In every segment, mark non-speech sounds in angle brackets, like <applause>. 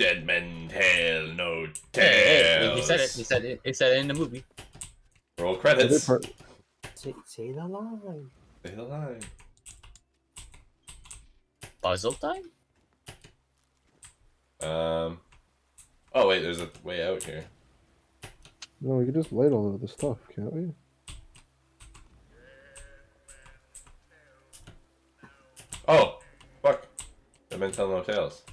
Dead men tell no tales. he said it. He said it. He said it in the movie. Roll credits. Say, say the line. Say the line. Puzzle time. Um. Oh wait, there's a way out here. No, we can just light all of the stuff, can't we? Oh, fuck. Dead men tell no tales.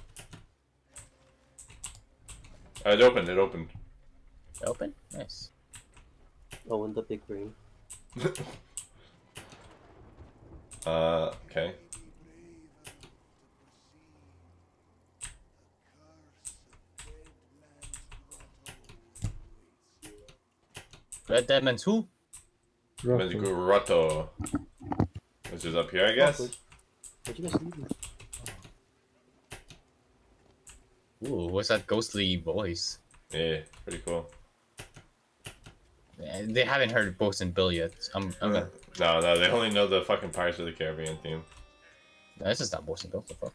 Uh, it opened. It opened. Open. Nice. Oh, and the big brain. <laughs> Uh. Okay. Red Dead Man 2? Roughly. Grotto. Which is up here, I guess. Where'd, where'd you guys leave me? Ooh, what's that ghostly voice? Yeah, pretty cool. Eh, They haven't heard Boats and Bill yet. I'm, I'm gonna, No, no, they only know the fucking Pirates of the Caribbean theme. no, this is not Boats and Bill. The fuck?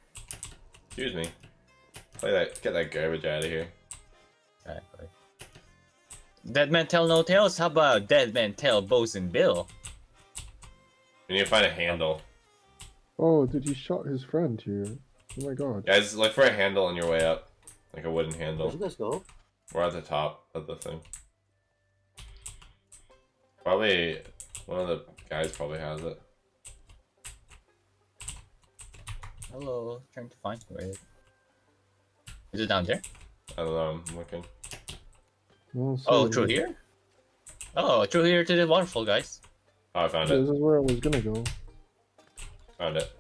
Excuse me. Play that. Get that garbage out of here. Alright, alright. Dead Man Tell No Tales? How about Dead Man Tell Boats and Bill? We need to find a handle. Oh, dude, he shot his friend here. Oh my god. Guys, look for a handle on your way up. Like a wooden Where'd handle. you guys go? We're at the top of the thing. Probably one of the guys probably has it. Hello, trying to find where it is. it down there? I don't know, I'm looking. Well, Oh, through here? Oh, through here to the waterfall, guys. Oh, I found it. This is where I was gonna go. Found it.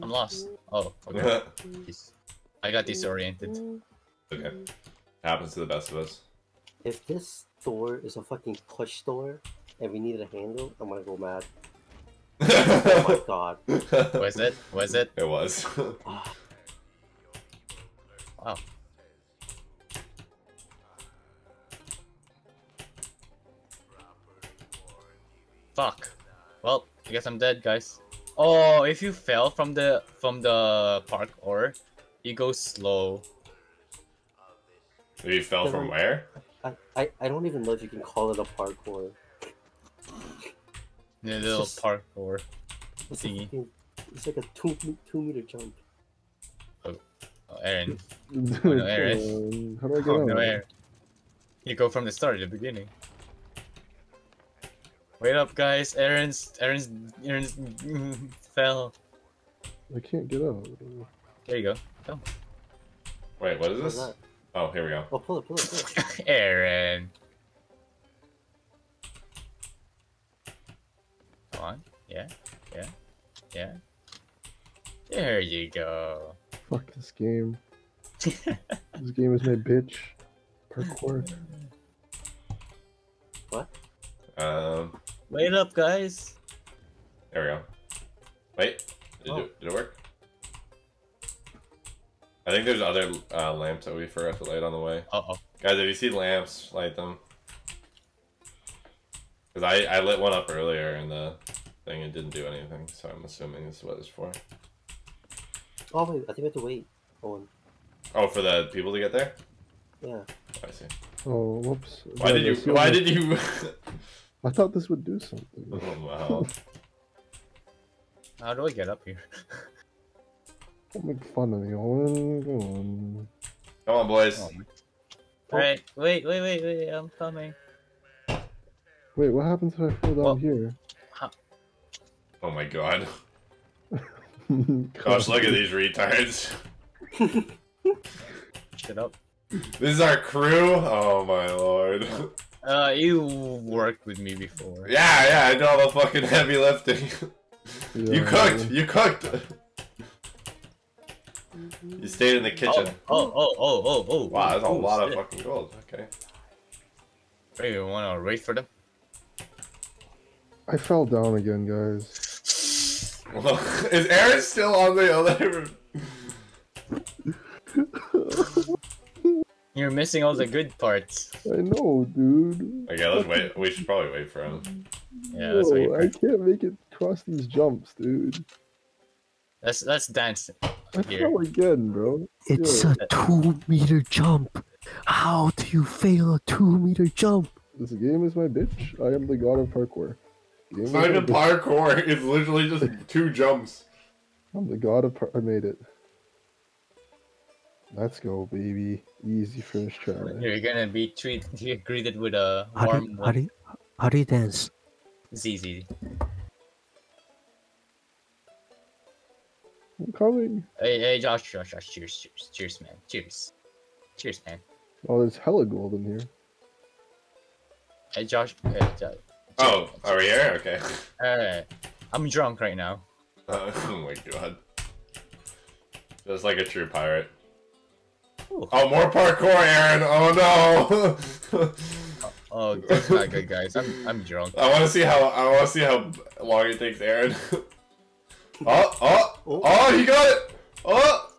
I'm lost. Oh, okay. <laughs> I got disoriented. okay. Happens to the best of us. If this door is a fucking push door and we need a handle, I'm gonna go mad. Oh my <laughs> god. Was it? Was it? It was. <sighs> Wow. Fuck. Well, I guess I'm dead, guys. Oh, if you fell from the from the park or you go slow. you fell from where? I, I, I don't even know if you can call it a parkour. The little just- parkour. It's, a Thingy. fucking, it's like a two two meter jump. Oh, oh Aaron. Dude, <laughs> oh, no, Aaron. How do I get Oh, no, Aaron. You go from the start, the beginning. Wait up, guys. Aaron's Aaron's Aaron's <laughs> fell. I can't get out. There you go. Wait, what is this? that? Oh, here we go. Oh, pull it, pull it, pull it. <laughs> Aaron. Come on. Yeah. Yeah. Yeah. There you go. Fuck this game. <laughs> this game is my bitch. Parkour. Um, Wait up, guys. there we go. Wait, did, Oh. it, did it work? I think there's other uh, lamps that we forgot to light on the way. Uh oh. Guys, if you see lamps, light them. Because I, I lit one up earlier and the thing it didn't do anything, so I'm assuming this is what it's for. Oh wait, I think we have to wait. Owen. Oh, for the people to get there? Yeah. I see. Oh, whoops. Why Yeah, did you? Why did you? <laughs> <laughs> I thought this would do something. oh, wow. <laughs> How do I get up here? <laughs> Don't make fun of me, Owen. Go on. Come on, boys. Oh, Alright, wait, wait, wait, wait, I'm coming. Wait, what happens if I fall down Well- here? Oh my god. <laughs> Gosh, look at these retards. Shut up. This is our crew? Oh my lord. Uh, you worked with me before. Yeah, yeah, I did all the fucking heavy lifting. you Yeah. cooked! You cooked! You stayed in the Oh, kitchen. oh, oh, oh, oh, oh. Wow, that's a oh, lot of fucking gold. Okay. Wait, you wanna wait for them? I fell down again, guys. <laughs> Is Aaron still on the other? <laughs> You're missing all the good parts. I know, dude. Okay, let's wait. We should probably wait for him. Yeah, let's wait. I can't make it across these jumps, dude. Let's let's dance. I Here. fell again, bro. It's Yeah. a two meter jump. How do you fail a two meter jump? This game is my bitch. I am the god of parkour. Game It's is not even parkour. <laughs> It's literally just two jumps. I'm the god of par- I made it. Let's go, baby. Easy first try. You're gonna be treated <laughs> you're greeted with a How do, warm you- how do, you- how do you dance? ZZ. I'm coming. Hey, hey, Josh, Josh, Josh, cheers, cheers, cheers, man, cheers, cheers, man. Oh, there's hella gold in here. Hey, Josh, hey, Josh. Oh, are we here? Okay. Alright, I'm drunk right now. Uh, <laughs> oh my god. Just like a true pirate. Ooh. Oh, more parkour, Aaron! Oh no! Oh, that's not good, guys. I'm, I'm drunk. I want to see how I want to see how long it takes, Aaron. Oh, oh, oh, oh! He got it! Oh,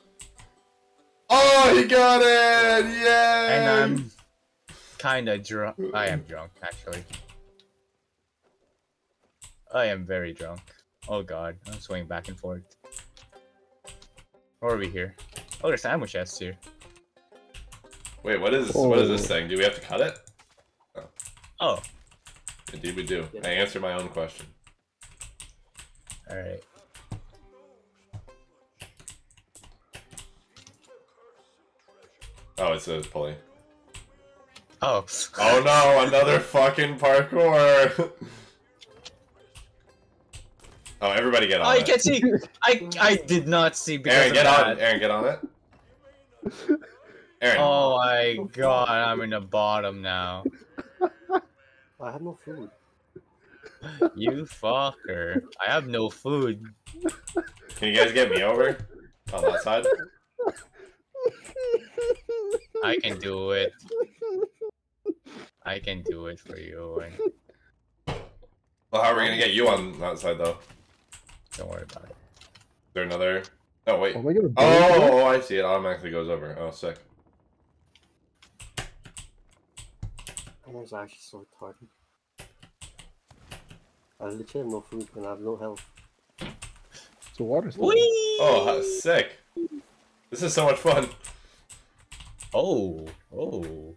oh! He got it! Yay! And I'm kinda drunk. I am drunk, actually. I am very drunk. Oh god, I'm swinging back and forth. Or are we here? Oh, there's ammo chests here. Wait, what is what is this Oh. thing? Do we have to cut it? Oh, oh. Indeed, we do. Yeah. I answered my own question. alright. Oh, it's a pulley. Oh. Oh no, another fucking parkour! <laughs> oh, everybody get on Oh, you it. can see! I I did not see because Aaron, of get that. on. Aaron, get on it. <laughs> Aaron. Oh, oh my god, I'm in the bottom now. I have no food. You fucker. I have no food. Can you guys get me over on that side? I can do it. I can do it for you, and Well, how are we gonna get you on that side though? Don't worry about it. there another? Oh wait. Oh, I Oh, oh, I see. It automatically goes over. Oh, sick. And I was actually so retarded. I literally have no food and I have no health. It's water's water. Whee! Oh, how sick. This is so much fun. Oh, oh.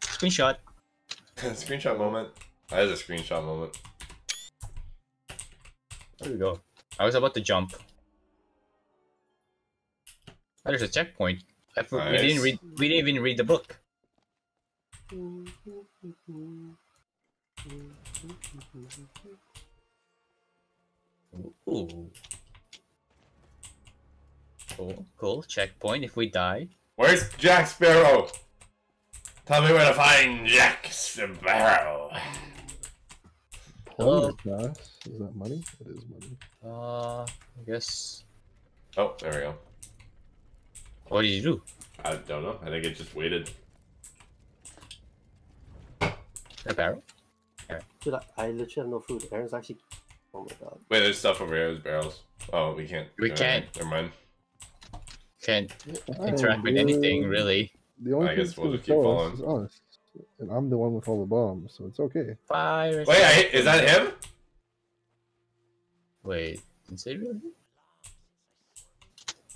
Screenshot. <laughs> screenshot moment. That is a screenshot moment. There we go. I was about to jump. Oh, there's a checkpoint. I for- We didn't read. We didn't even read the book. Ooh. Cool, cool. Checkpoint. If we die, Where's Jack Sparrow? Tell me where to find Jack Sparrow. Plunder class. Is that money? It is money. uh, I guess. Oh, there we go. What did you do? I don't know. I think it just waited. A barrel? Dude, I, I literally have no food. Aaron's actually. Oh my god. Wait, there's stuff over here. There's barrels. Oh, we can't. We do can't. anything. Never mind. Can't Oh, interact with anything really. The only I thing guess we'll gonna just keep kill us following. is us. And I'm the one with all the bombs, so it's okay. Fire. Wait, I, is that him? Wait, is it really?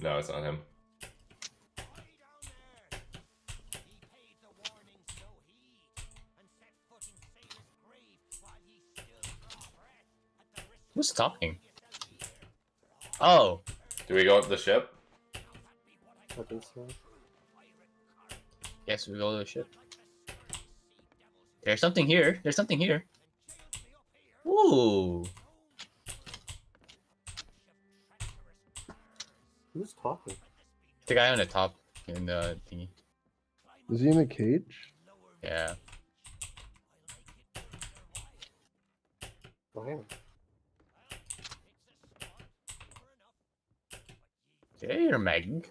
No, it's not him. Who's talking? Oh, Do we go up the ship? I think so. yes, we go to the ship. There's something here. There's something here. Ooh. Who's talking? The guy on the top in the thingy. Is he in a cage? Yeah. Oh, Aaron. Hey, you're Meg.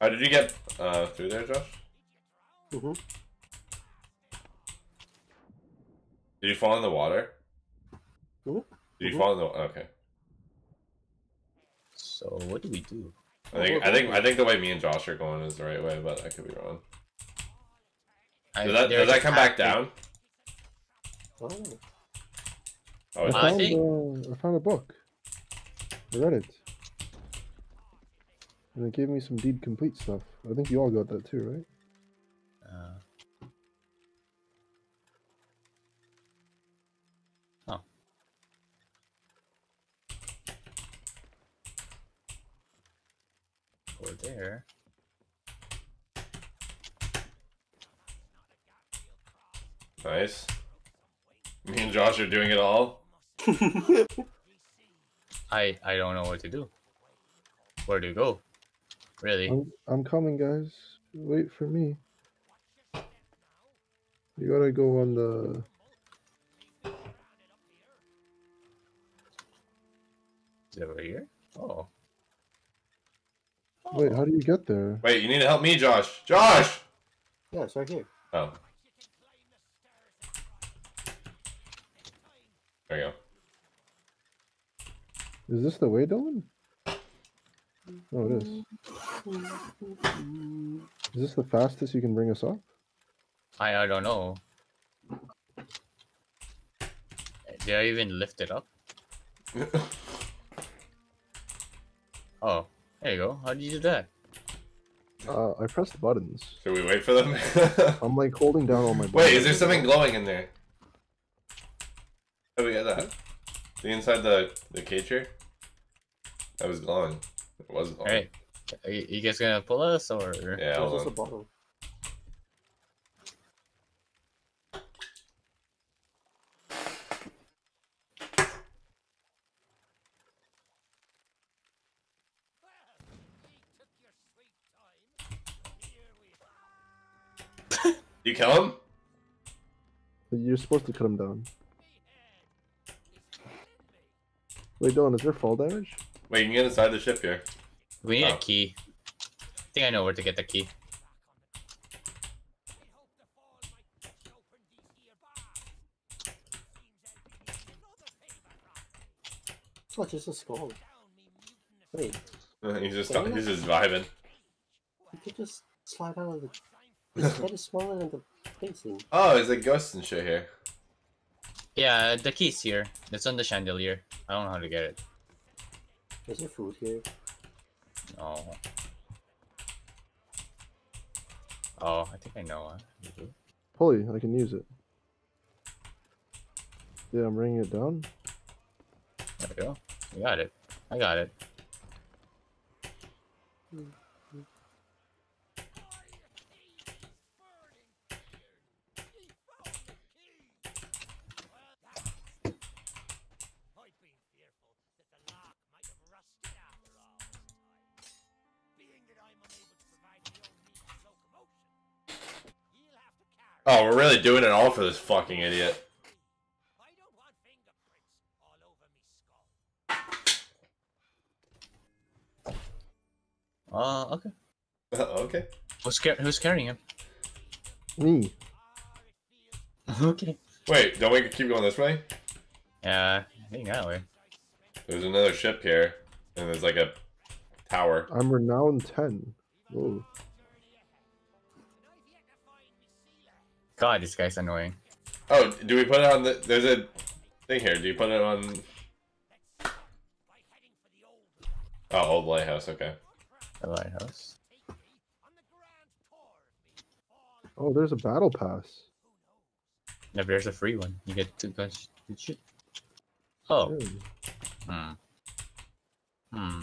How did you get uh, through there, Josh? Mm-hmm. Did you fall in the water? Did you Mhm. fall the? Okay. So what do we do? I think I think I think the way me and Josh are going is the right way, but I could be wrong. I- Does that does that come back down? Oh, Oh, I found, uh, I found a book. I read it. And it gave me some deed complete stuff. I think you all got that too, right? There. nice. Me and Josh are doing it all. <laughs> I I don't know what to do. Where to go? Really? I'm, I'm coming, guys. Wait for me. You gotta go on the. Is it over here? Oh. Wait, how do you get there? Wait, you need to help me, Josh. Josh. yeah, it's right here. Oh. There you go. Is this the way, Dylan? Oh, it is. Is this the fastest you can bring us up? I I don't know. Did I even lift it up? <laughs> Oh, there you go. How did you do that? Uh, I pressed the buttons. Should we wait for them? <laughs> I'm like holding down all my. Buttons. Wait, is there something glowing in there? How do we get that? The inside the the cage here? That was glowing. It was glowing. Alright. Are you you guys gonna pull us or? Yeah, There's hold also on. bottle. You kill him? You're supposed to cut him down. Wait, Dylan, is there fall damage? Wait, you can get inside the ship here. We need Oh. a key. I think I know where to get the key. Oh, it's just a skull. Wait, <laughs> He's just he's just vibing. you could just slide out of the. His head is smaller than the facing. Oh, there's like ghosts and shit here. Yeah, the key's here. It's on the chandelier. I don't know how to get it. Is there food here? Oh. Oh, I think I know. Huh? Mm-hmm. Pulley, I can use it. Yeah, I'm bringing it down. There we go. We got it. I got it. Hmm. Oh, we're really doing it all for this fucking idiot. Uh, okay. <laughs> okay. Who's, car- who's carrying him? Me. <laughs> okay. Wait, don't we keep going this way? Yeah, I think that way. There's another ship here, and there's like a tower. I'm renowned 10. Whoa. God, this guy's annoying. Oh, do we put it on the? There's a thing here. Do you put it on? Oh, old lighthouse. Okay. The lighthouse. Oh, there's a battle pass. If there's a free one, you get two guns. to shoot. Oh. Yeah. Hmm. Hmm.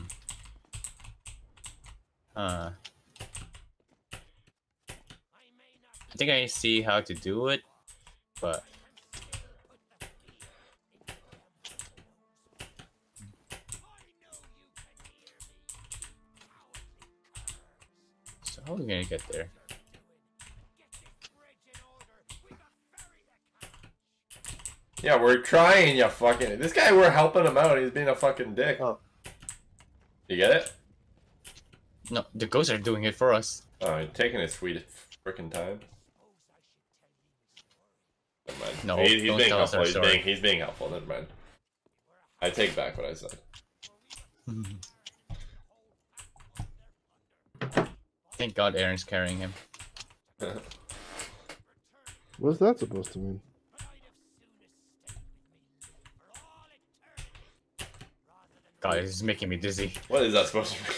Uh. I think I see how to do it, but so how are we gonna get there? Yeah, we're trying. You fucking. This guy, we're helping him out. He's being a fucking dick. Oh. You get it? No, the ghosts are doing it for us. Oh, he's taking his sweet freaking time. Never mind. No, He- he's being helpful. He's being, he's being helpful. Never mind. I take back what I said. <laughs> Thank God Aaron's carrying him. <laughs> What's that supposed to mean? God, this is making me dizzy. What is that supposed to mean?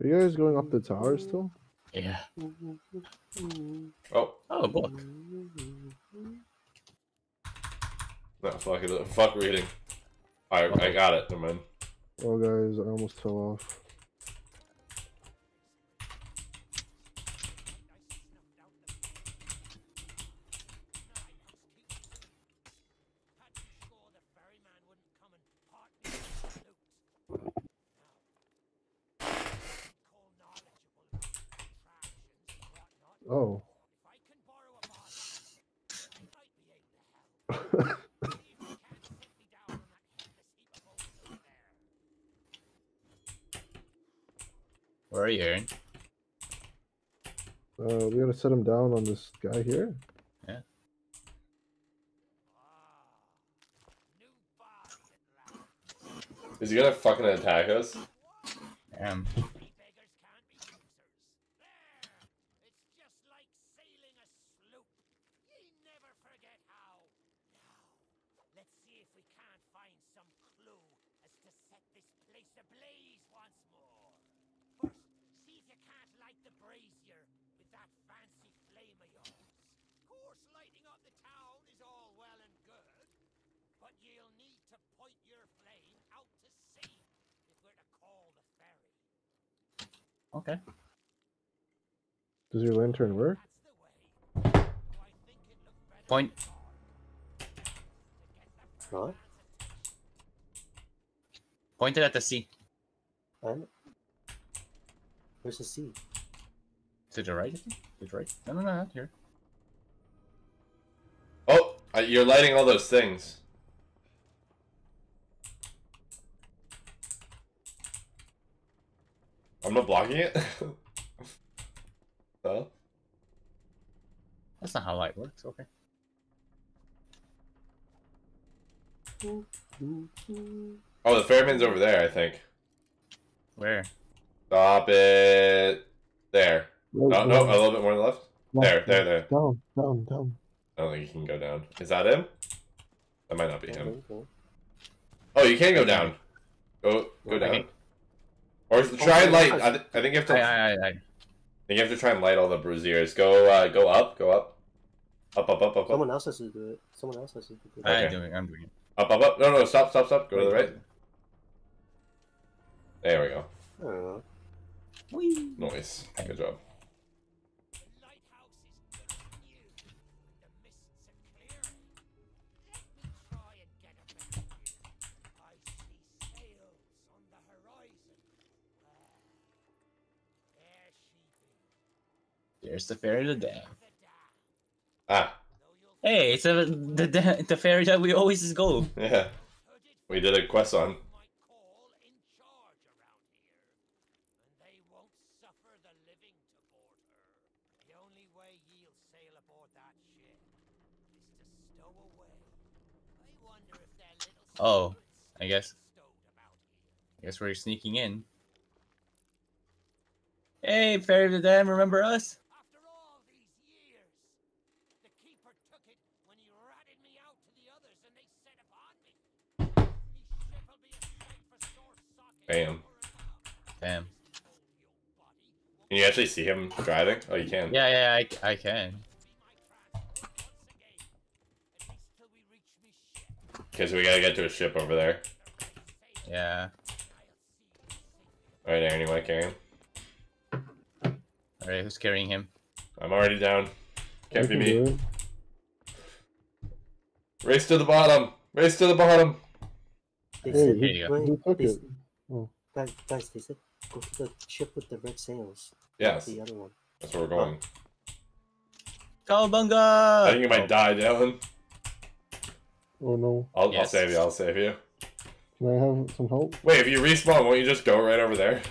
Are you guys going up the tower still? Yeah. Oh, Oh, a book. no, fuck it. Fuck reading. I I got it. Never mind. Oh, guys, I almost fell off. Oh. Where are you, Aaron? Uh, we gotta set him down on this guy here. Yeah. Is he gonna fucking attack us? Damn. Let's see if we can't find some clue as to set this place ablaze once more. First, see if you can't light the brazier with that fancy flame of yours. Course, lighting up the town is all well and good, but you'll need to point your flame out to sea if we're to call the ferry. Okay. Does your lantern work? That's the way. Though I think it Point. Huh? Pointed at the sea. And where's the sea? To the right, I think? To the right? No, no, no, not here. Oh, you're lighting all those things. I'm not blocking it. <laughs> oh, That's not how light works. Okay. oh, the ferryman's over there. I think. Where? Stop it. There. Right, oh, No, no, a little bit more to the left. There, there, there. Down, down, down. I don't think you can go down. Is that him? That might not be him. Oh, you can go down. Go, go down. Or try oh, light. I, th- I think you have I, to. I, I, I. I think you have to try and light all the braziers. Go, uh, go up, go up, up, up, up, up, up, Someone else has to do it. Someone else has to do it. Okay. I'm doing. I'm doing it. up, up, up. No, no, stop, stop, stop. Go to the right. There we go. I don't know. Whee! Nice. Good job. There's the Ferry of the Damned. Ah, Hey, it's a, the, the ferry that we always go. yeah. We did a quest on. might call in charge around here, and they won't suffer the living to board her. The only way ye'll sail aboard that ship is to stow away. I wonder if their little Oh, I guess. stowed about here. I guess we're sneaking in. Hey, Ferry of the Damned. Remember us? After all these years, the keeper took it when he ratted me out to the others, and they set upon me. Me ship'll be a sight for sore sockets. Bam. Damn. Can you actually see him driving? Oh, you can. Yeah, yeah, I, I can. Okay, so we gotta get to a ship over there. Yeah. All right, Aaron, you want to carry him? All right, who's carrying him? I'm already down. Can't be can me. Race to the bottom. Race to the bottom. Hey, said, Here you go. wait, took it? S- guys, guys, they said go to the ship with the red sails. Yes, The other one. that's where we're going. Cowabunga! I think you might die, Dylan. Oh no. I'll, I'll save you. I'll save you. Can I have some help? Wait, if you respawn, won't you just go right over there?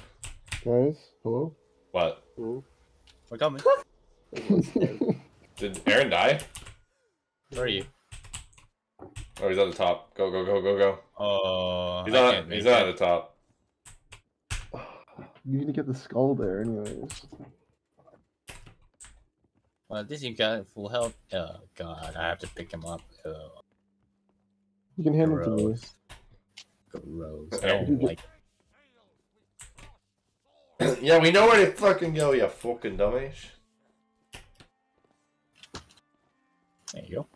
Guys? Hello? What? Hmm? We're coming. <laughs> Did Aaron die? Where are you? Oh, he's at the top. Go, go, go, go, go. Oh, He's I not. He's make not at the top. You need to get the skull there, anyways. Well, at least you got full health. Oh god, I have to pick him up. Oh, You can hand it to me. gross. Gross. I don't like. <coughs> yeah, we know where to fucking go, you fucking dummies. There you go.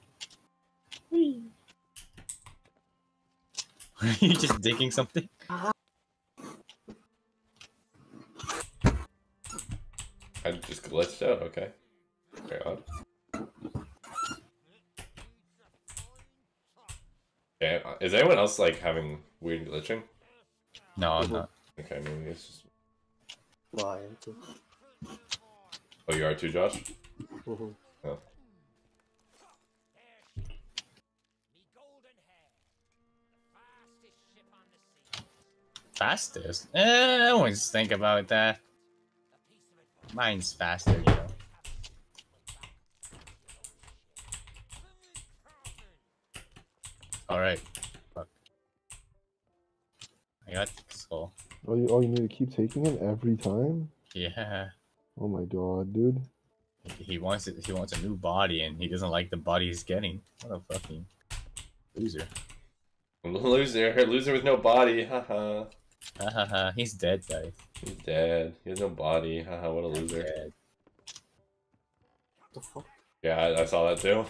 Are <laughs> you just digging something? Ah. I just glitched out. Okay. Very odd. Okay, uh, is anyone else like having weird glitching? No, I'm not. Okay, maybe it's just. No, I am too. Oh, you are too, Josh. Mhm. Oh. Me golden hair. The fastest ship on the sea. Fastest? Eh, I always think about that. Mine's faster, you know. Alright. Fuck. I got the skull. Oh, you, oh, you need to keep taking it every time? Yeah. Oh my god, dude. He wants it. He wants a new body, and he doesn't like the body he's getting. What a fucking loser! Loser, loser with no body. <laughs> Haha. Ha ha ha! He's dead, guys. He's dead. He has no body. Haha. What a loser. Dead. What the fuck? Yeah, I, I saw that too.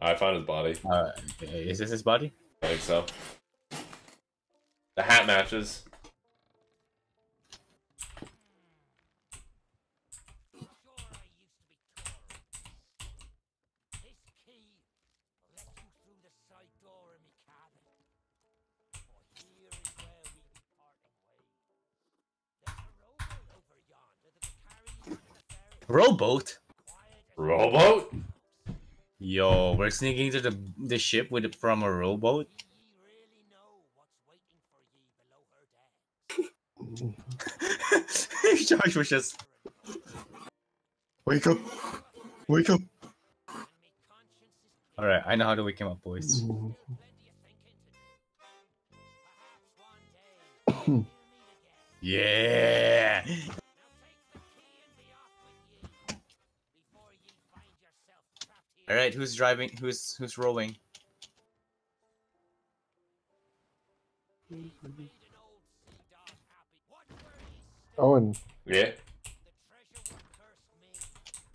I found his body. Uh, is this his body? I think so. The hat matches. Rowboat. Quiet Rowboat? Yo, we're sneaking to the the ship with from a rowboat. ye really know what's <laughs> waiting for ye below her deck. Josh was just wake up, wake up. And me conscience is All right, I know how to wake him up, boys. Mm, All right, who's driving? Who's who's rowing? Made an old sea dog happy. What were ye Owen, Yeah. The treasure would curse me.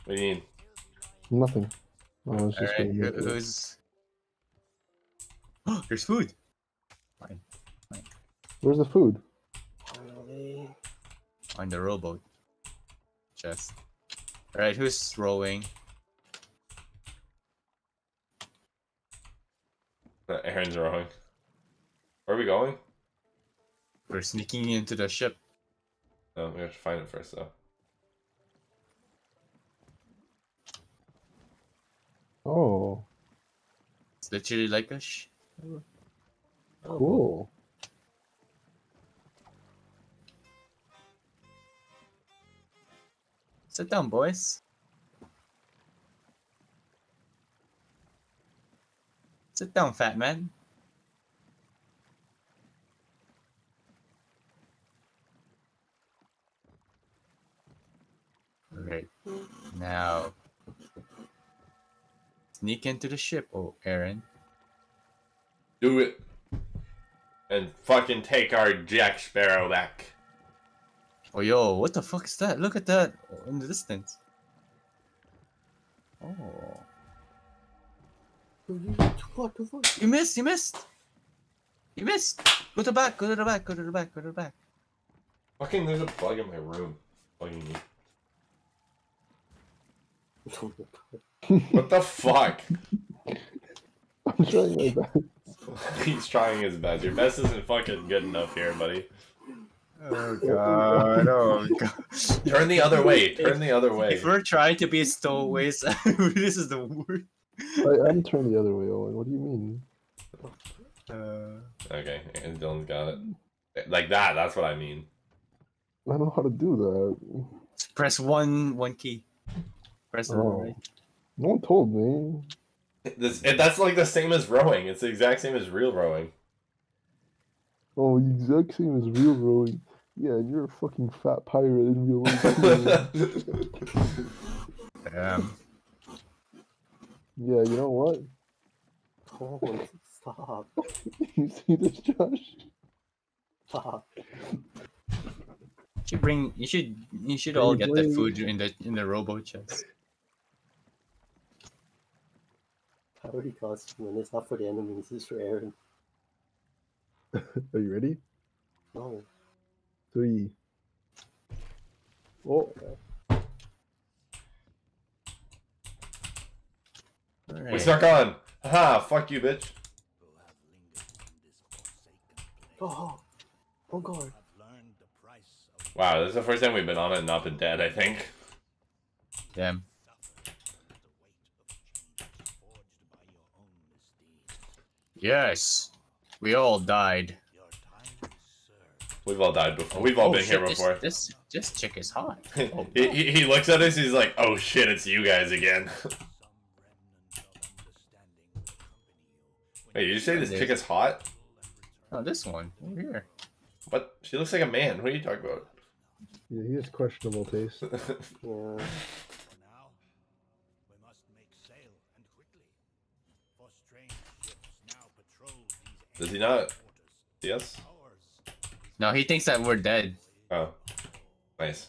What do you mean? Still be lying. nothing. I was All just right, gonna who, make it. who's? <gasps> There's food. Where's the food? On the rowboat. Just. Alright, who's rowing? Aaron's wrong. Where are we going? We're sneaking into the ship. Oh, we have to find it first, though. Oh, It's literally like a sh. cool. Sit down, boys. Sit down, fat man. Alright. Now. Sneak into the ship, oh Aaron. Do it. And fucking take our Jack Sparrow back. Oh yo, what the fuck is that? Look at that oh, in the distance. Oh. What the fuck? You missed, you missed. You missed. Go to the back, go to the back, go to the back, go to the back. Fucking, there's a bug in my room. Bugging me. Oh my god. What the fuck? I'm trying my best. <laughs> He's trying his best. Your best isn't fucking good enough here, buddy. Oh god, oh god. Turn the other way. Turn the other way. If we're trying to be stowaways, <laughs> this is the worst. I am turned the other way, Owen. What do you mean? Uh, Okay, and Dylan's got it. Like that, that's what I mean. I don't know how to do that. press one one key. Press the Oh. right. No one told me. This, it, that's like the same as rowing. It's the exact same as real rowing. Oh, the exact same as real rowing. Yeah, and you're a fucking fat pirate in real life. too. <laughs> Yeah, you know what? Oh, <laughs> stop. You see this, Josh? Stop. you should bring. You should. You should Are all you get the food in the in the robo chest. Priority cost, man. It's not for the enemies, it's for Aaron. <laughs> Are you ready? No. Three. Oh, We Alright. snuck on. Haha, fuck you, bitch. Oh, oh, oh God. Wow, this is the first time we've been on it and not been dead, I think. Damn. Yes. We all died. We've all died before. We've all Oh, been here shit, this- before. This this chick is hot. <laughs> Oh, he, he, he looks at us, he's like, oh shit, it's you guys again. <laughs> Wait, did you say this chick is hot? oh, this one over here. What? She looks like a man. What are you talking about? yeah, he has questionable taste. Yeah. <laughs> Does he not? Yes? No, he thinks that we're dead. Oh. Nice.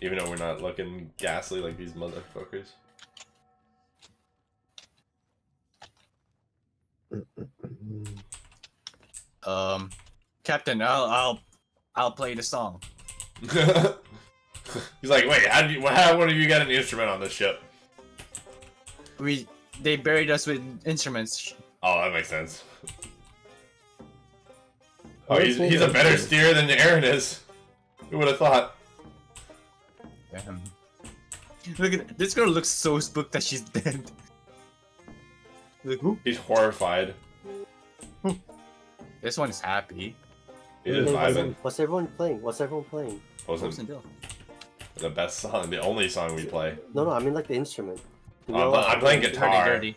Even though we're not looking ghastly like these motherfuckers. Um, Captain, I'll I'll I'll play the song. <laughs> He's like, wait, how did you, how one of you got an instrument on this ship? We they buried us with instruments. Oh, that makes sense. Oh, he's, he's a better steer than Aaron is. Who would have thought? Damn. Look at this girl looks so spooked that she's dead. Look, who? He's horrified. This one's happy. He's just what's- vibing. What's everyone playing? What's everyone playing? Wasn't and Bill. the best song, the only song we play. No, no, I mean like the instrument. Do we I'm, I'm playing one? guitar. Hurdy-gurdy.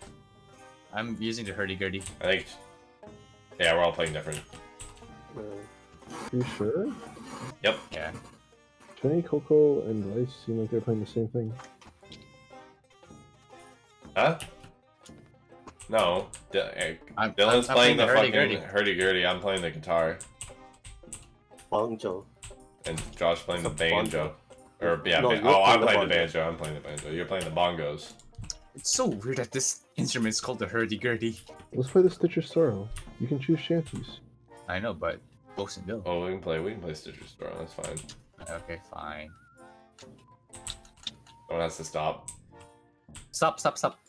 I'm using the hurdy-gurdy. I think. Yeah, we're all playing different. Uh, you sure? Yep. Yeah. Jenny, Coco, and Rice seem like they're playing the same thing. Huh? No. D- eh, I'm, Dylan's I'm, I'm playing the, fucking hurdy-gurdy. hurdy-gurdy. I'm playing the guitar. Bonjo. And Josh playing the The bongo. banjo. Or, yeah, No, ban- oh, I'm playing the playing the banjo. I'm playing the banjo. You're playing the bongos. It's so weird that this instrument's called the hurdy-gurdy. Let's play the Stitcher Sorrow. You can choose shanties. I know, but Post and Bill. Oh, we can play. We can play Stitcher Store. That's fine. Okay, fine. No one has to stop. Stop, stop, stop.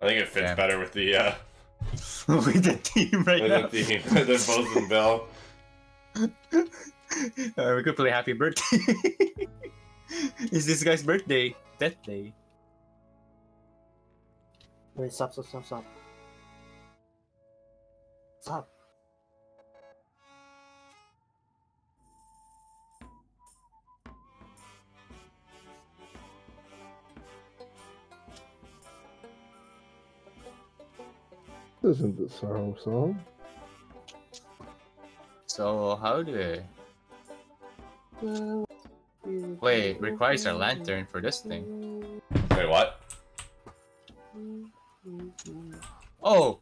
I think it fits Yeah. better with the uh, <laughs> with the team right with now. the theme than Post and Bill. Uh, we could play Happy Birthday. <laughs> it's this guy's birthday. Death day. Wait, stop, stop, stop, stop. Stop. This isn't the Sorrow song. So how do we... Wait, requires a lantern for this thing. Wait, what? Oh!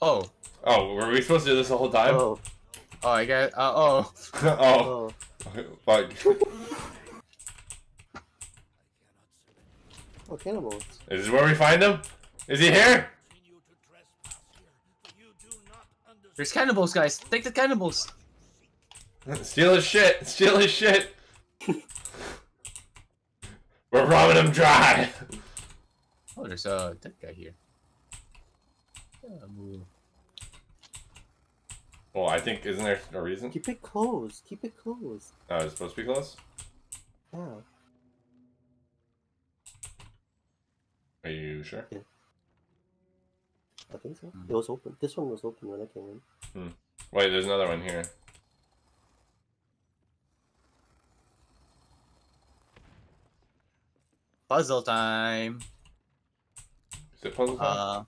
Oh! Oh, were we supposed to do this the whole time? Oh, Oh, I got... Uh, oh! <laughs> oh, oh, fuck. oh, cannibals. Is this where we find him? Is he here? There's cannibals, guys! Take the cannibals! <laughs> Steal his shit. Steal his shit. We're robbing him dry. Oh, there's a dead guy here. Yeah. Well, I think isn't there a reason? Keep it closed. Keep it closed. Oh, it's supposed to be closed. Yeah. Are you sure? I think so. Hmm. It was open. This one was open when I came in. Wait, there's another one here. Puzzle time. Is it puzzle time?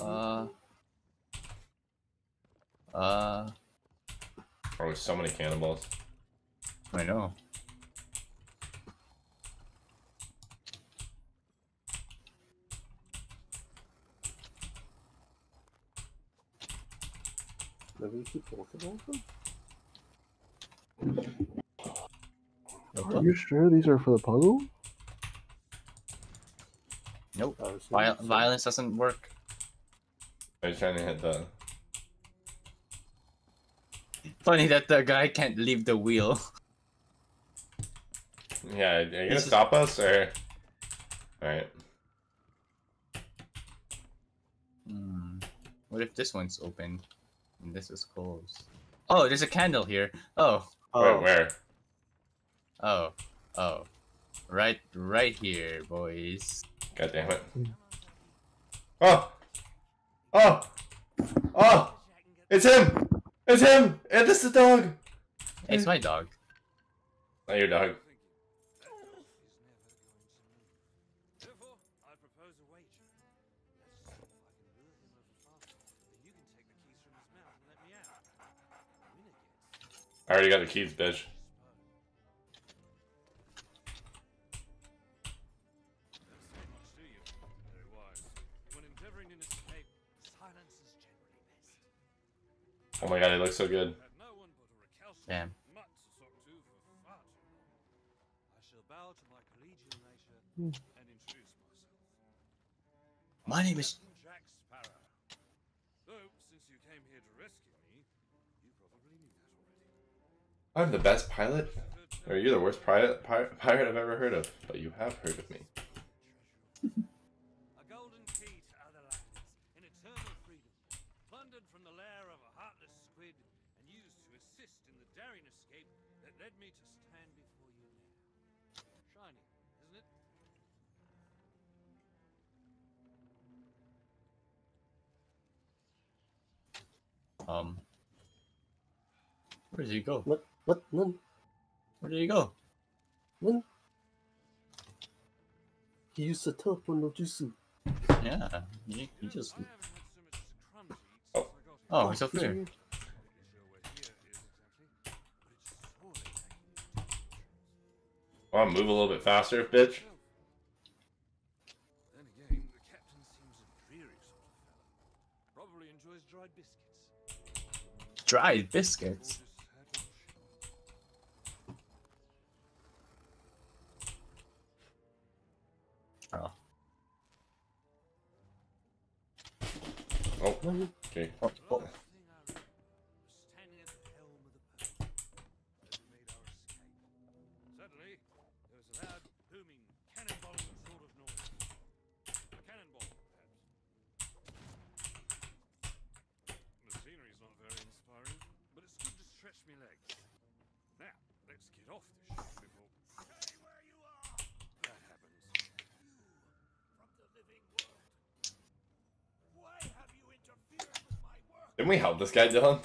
Uh, <laughs> uh, uh, oh, there's so many cannonballs. I know. Maybe we keep both of them. Are you sure these are for the puzzle? Nope. I was Vi- violence doesn't work. I was trying to hit the. Funny that the guy can't leave the wheel. <laughs> Yeah, are you gonna This is- stop us or? Alright. Hmm. What if this one's open and this is closed? Oh, there's a candle here. Oh, Wait, oh. where? oh, oh. Right, right here, boys. God damn it. Oh! Oh! Oh! It's him! It's him! And this is the dog! It's my dog. Not your dog. I already got the keys, bitch. Don't say much, do you? Very wise. When endeavoring an escape, silence is generally best. Oh my god, it looks so good. Had no one but a recalcitrant Damn. mutt to talk to for far too long. I shall bow to my collegial nature and introduce myself. My name is. Captain Jack Sparrow. Though, since you came here to rescue me, you probably knew that already. I'm the best pilot? Heard Or you're the worst pirate, pirate, pirate I've ever heard of. But you have heard of me. <laughs> A golden key to other lands, in eternal freedom, plundered from the lair of a heartless squid, and used to assist in the daring escape that led me to stand before you now. Shiny, isn't it? Um. Where did he go? What? What? None. Where did he go? None. He used the telephone no jutsu. Yeah, he, he just. Haven't had so much as a crumb to eat Oh. since I Oh, he's up there. here. Not really sure where here is exactly, but it's surely taking its Wanna move a little bit faster, bitch? Then again, the captain seems a dreary sort of fellow. Probably enjoys dried biscuits. Dried biscuits. Or just had little shit. Oh. Oh, okay. Oh, oh. Last thing I remember was standing at the helm of the boat as we made our escape. Suddenly, there was a loud, booming, cannonballing sort of noise. A cannonball, perhaps. The scenery's not very inspiring, but it's good to stretch me legs. Now, let's get off this ship before. Stay where you are! That happens. from the living world. Why have you interfered with my work? Didn't we help this guy, Dylan?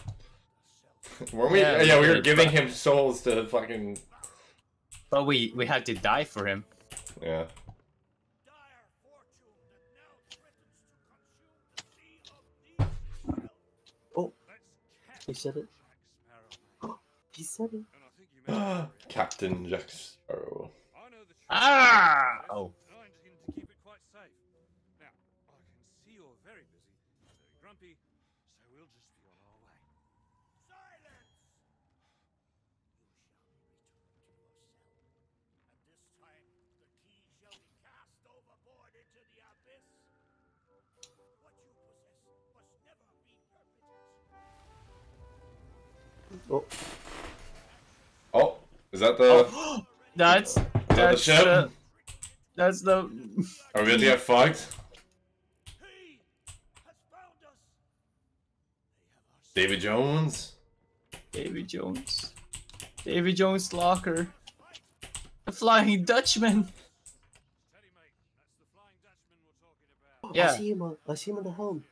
<laughs> Weren't we? Yeah, Yeah, we we were giving him souls to fucking. But we we had to die for him. Yeah. dire fortune that now threatens to consume the sea of these Oh, he said it. Jack Sparrow. He said it. And I think you mentioned it. Captain Jack Sparrow. I know the truth. Ah! Oh. Oh, Oh, is that the? Oh, <gasps> that's Is that the that's ship? the, that's the <laughs> Are we about to get fucked? He has found us. David Jones. David Jones. David Jones locker. The Flying Dutchman. Steady, the Flying Dutchman we're talking about. Yeah. I see him. I see him on the helm.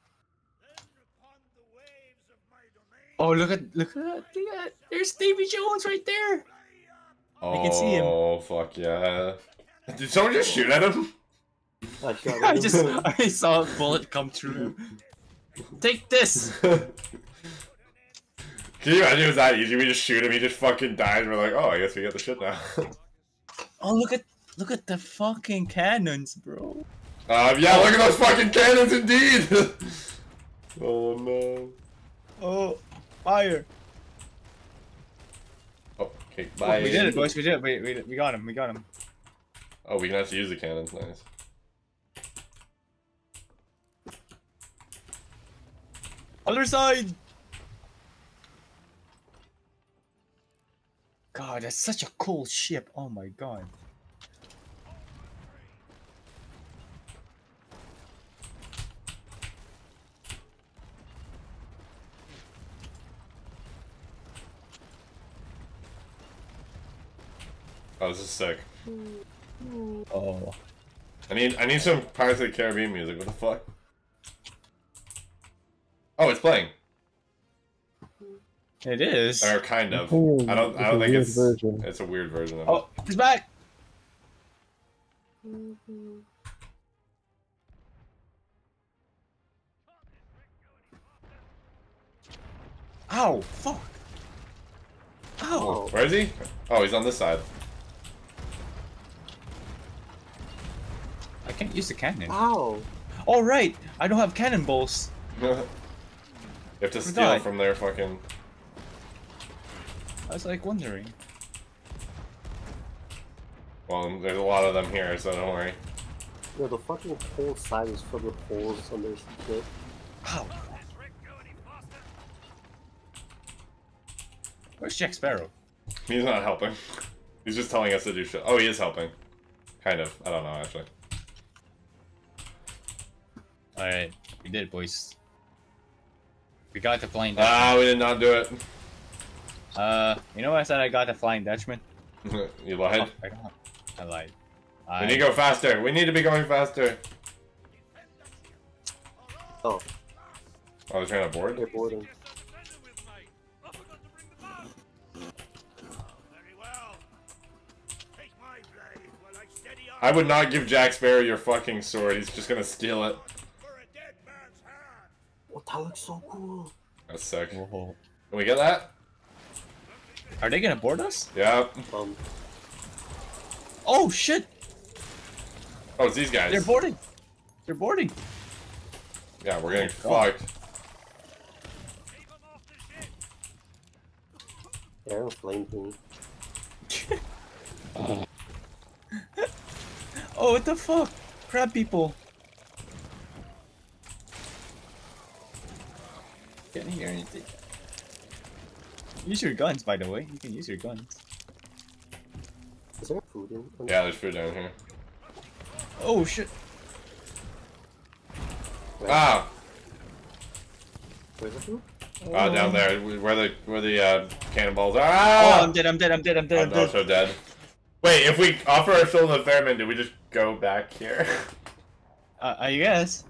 Then upon the waves of my domain, Oh, look at look at look at there's Davy Jones right there. Oh, I can see him. Oh fuck yeah. Did someone just shoot at him? I <laughs> I just I saw a bullet come through. Take this. <laughs> Can you imagine it was that easy? We just shoot him, he just fucking dies, and we're like, oh, I guess we get the shit now. <laughs> Oh, look at look at the fucking cannons, bro. um, yeah, look at those fucking cannons, indeed! oh no. Oh, fire. Oh, okay, bye. we did it, boys. We did it. We, we, we got him. We got him. Oh, we can actually use the cannons, nice. Other side. God, that's such a cool ship. Oh my god. Oh, this is sick. Hmm. Oh. I need I need some Pirates of the Caribbean music. What the fuck? Oh, it's playing. Hmm. It is. Or kind of. Oh, I don't. it's I a don't think it's. version. It's a weird version of it. Oh, he's back. Mm-hmm. Ow! Fuck! Ow! Where is he? Oh, he's on this side. Can't use the cannon. Oh, All right, I don't have cannonballs. <laughs> you have to steal Forgot. from their fucking. I was like wondering. Well, there's a lot of them here, so don't worry. Yo, the fucking whole side is filled with holes on this shit. Ow! Where's Jack Sparrow? He's not helping. He's just telling us to do shit. Oh, he is helping. Kind of. I don't know, actually. All right, we did, it, boys. We got the flying. Ah, we did not do it. Uh, you know what I said? I got the flying Dutchman. <laughs> you lied. Oh, I, don't. I lied. We I, need to go faster. We need to be going faster. Oh, Oh, they're trying to board? they're boarding. Very well. Take my blade while I steady I would not give Jack Sparrow your fucking sword. He's just gonna steal it. for a dead man's hand. Oh, that looks so cool. That's sick. Can we get that? Are they gonna board us? Yeah. Um, Oh shit! Oh, it's these guys. They're boarding. They're boarding. Yeah, we're getting Oh, God. fucked. Aaron flame thing. Oh, what the fuck? Crab people. Can't hear anything. Use your guns, by the way. You can use your guns. Is there food in? on- Yeah, there's food down here. Oh shit! Ah! Where's the food? Ah, down there, where the where the uh, cannonballs are. Oh, Ah! I'm dead. I'm dead. I'm dead. I'm dead. I'm I'm dead. also dead. Wait, if we offer our soul to the Ferryman, do we just go back here? <laughs> Uh, I guess.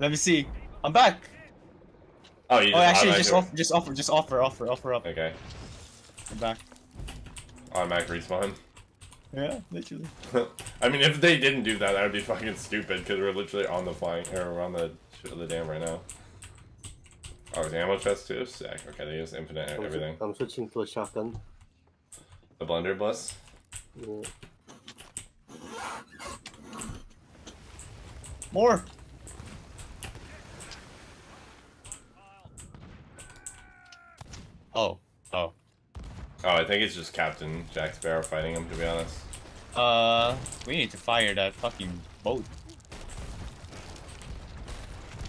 Let me see. I'm back. Oh, you oh, just Oh, actually, just offer, just offer, just offer, offer, offer up. Okay. I'm back. Automatic respawn. Yeah, literally. <laughs> I mean, if they didn't do that, that would be fucking stupid because we're literally on the flying or we're on the the dam right now. Oh, there's ammo chest too. Sick. Okay, they use infinite I'm, everything. I'm switching to a shotgun. The blunderbuss. Yeah. More. Oh, oh. Oh, I think it's just Captain Jack Sparrow fighting him. To be honest. Uh, we need to fire that fucking boat.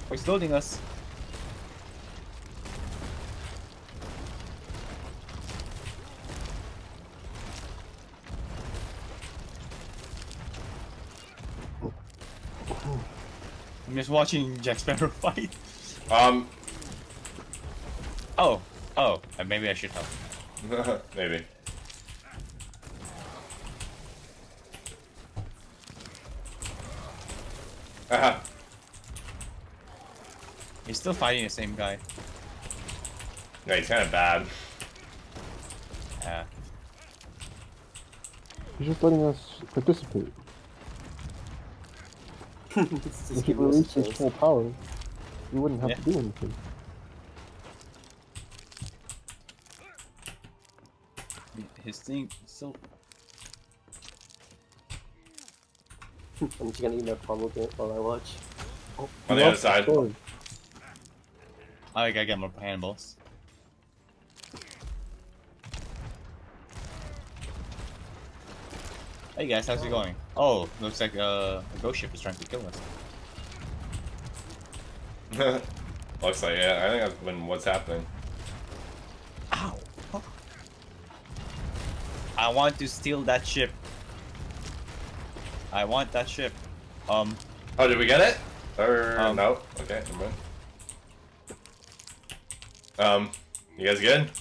Oh, He's loading us. I'm just watching Jack Sparrow <laughs> fight. Um, Oh, oh, uh, maybe I should help. <laughs> maybe. Aha. He's still fighting the same guy. Yeah, he's kind of bad. Yeah. He's just letting us participate. <laughs> If he giving released his full power, we wouldn't have Yeah. to do anything. His thing so <laughs> I'm just gonna eat my pomegranate while I watch. On the other lost his side. sword. I gotta get more handballs. Hey guys, how's it going? Oh, looks like uh, a ghost ship is trying to kill us. <laughs> Looks like yeah. I think that's been what's happening. I want to steal that ship. I want that ship. Um, Oh, did we get it? Or Um, no? Okay, never mind. Um, you guys good?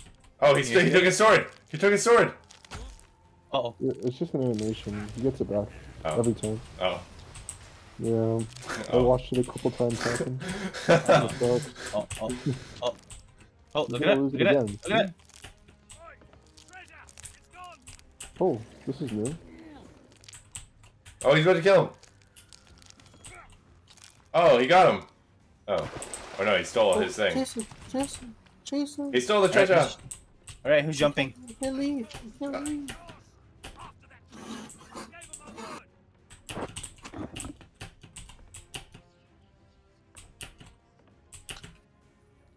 Oh, he's, Yeah. he took his sword. He took his sword. uh oh. It's just an animation. He gets it back Oh. every time. Oh. Yeah, <laughs> I Oh. watched it a couple times happen. <laughs> Oh, oh, oh, oh. Oh, look at that! lose Look at that! again. Look at that! Oh, this is new. Oh, he's about to kill him. Oh, he got him. Oh. Oh no, he stole his thing. Jason, Jason, Jason, He stole the Alright, treasure. who's- Alright, who's jumping? you can't leave. You can't leave.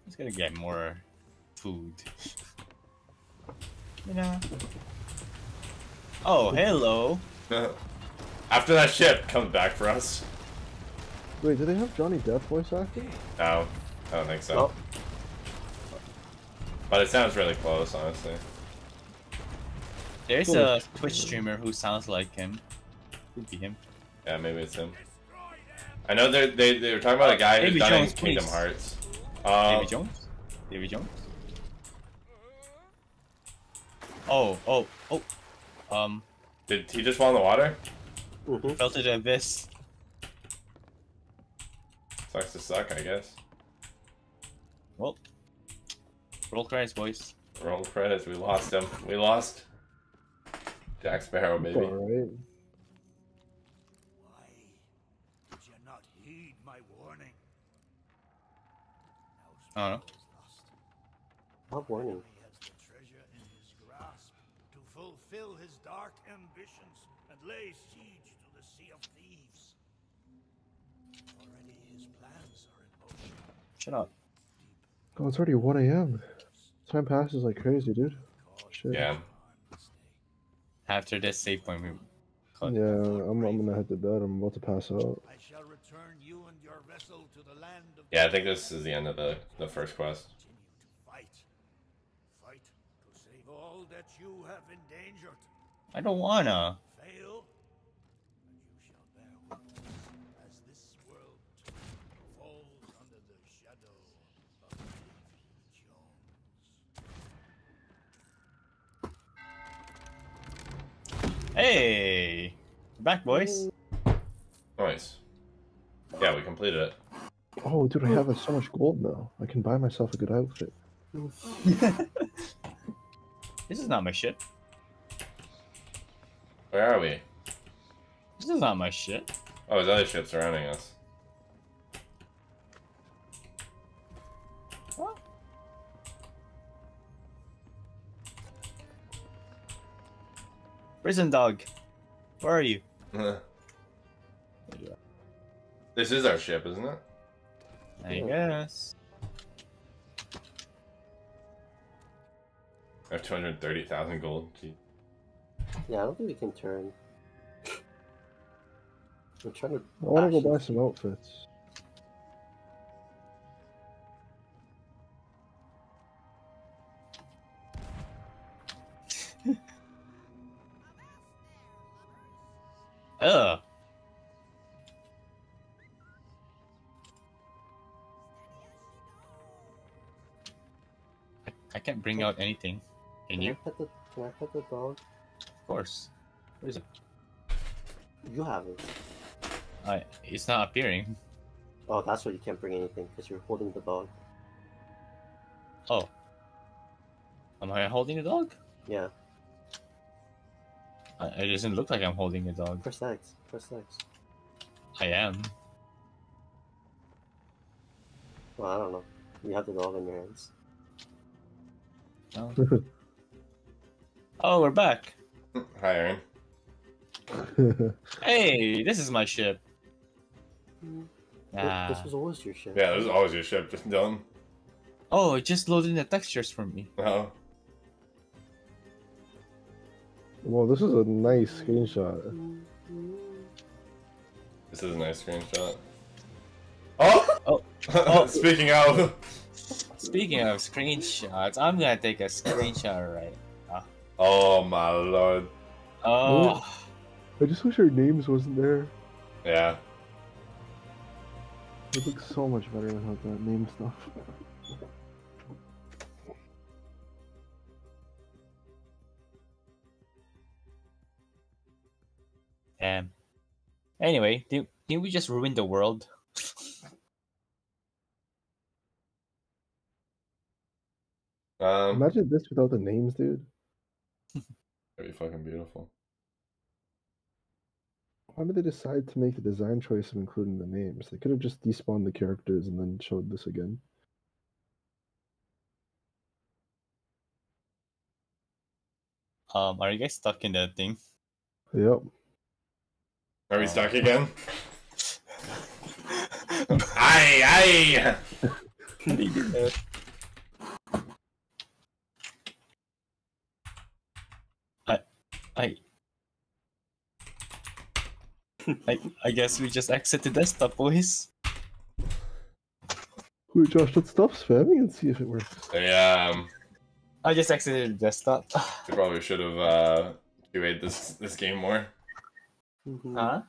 He's gonna get more food. You know. Oh, hello. <laughs> After that ship comes back for us. Wait, do they have Johnny Depp voice acting? No, I don't think so. Oh. But it sounds really close, honestly. There's Cool. a Twitch streamer who sounds like him. Could be him. Yeah, maybe it's him. I know they're, they they were talking about a guy who's Davy done Jones, Kingdom please. Hearts. Um, Davy Jones? Davy Jones? Oh, oh, oh. Um, Did he just fall in the water? Mm-hmm. fell to the abyss. Sucks to suck, I guess. Well, roll credits, boys. Roll credits. We lost him. We lost Jack Sparrow, It's baby. alright. Why did you not heed my warning? I don't know. Now Sparrow is lost. What warning? He has the treasure in his grasp to fulfill his dark ambitions and lay siege to the Sea of Thieves. Already his plans are in motion. Shut up. Oh, it's already 1 a.m. Time passes like crazy, dude. Shit. Yeah. After this save point, we. cut. Yeah, I'm, I'm gonna head to bed. I'm about to pass out. I shall return you and your vessel to the land of Yeah, I think this is the end of the, the first quest. continue to fight. Fight to save all that you have endangered. I don't wanna. Fail, and you shall bear witness as this world falls under the shadow of Davy Jones. Hey! We're back, boys. Nice. Yeah, we completed it. Oh, dude, I have so much gold now. I can buy myself a good outfit. <laughs> This is not my ship. Where are we? This is not my ship. Oh, there's other ships surrounding us. What? Prison dog. Where are you? this is our ship, isn't it? I guess. I have 230,000 gold. Gee. Yeah, I don't think we can turn. I'm trying to. I want to go buy some outfits. <laughs> Ugh. I, I can't bring out anything. Can Can you? I pet the? Can I pet the dog? Of course. Where is it? You have it. I, it's not appearing. Oh, that's why you can't bring anything because you're holding the dog. Oh. Am I holding a dog? Yeah, I, it doesn't look like I'm holding a dog. press X. Press X. I am. Well, I don't know. You have the dog in your hands. Oh, <laughs> oh we're back. Hi, Aaron. <laughs> Hey, this is my ship. Th- Ah. This was always your shit. Yeah, this is always your ship, just done. Oh, it just loaded the textures for me. Oh. well, this is a nice screenshot. This is a nice screenshot. Oh! Oh. <laughs> Oh. Speaking of. Speaking of screenshots, I'm gonna take a screenshot right. Oh my lord. Oh, I just wish our names wasn't there. Yeah. It looks so much better without that name stuff. damn. Anyway, did, didn't we just ruin the world? Um, Imagine this without the names, dude. That'd fucking beautiful. Why did they decide to make the design choice of including the names? They could have just despawned the characters and then showed this again. Um, are you guys stuck in that thing? Yep. Are we stuck again? <laughs> aye, aye! <laughs> <laughs> I, I, I guess we just exit the desktop, boys. Wait, Josh, let's stop spamming and see if it works. Yeah, um, I just exited the desktop. we probably should have uh, QA'd this this game more. Mhm. huh?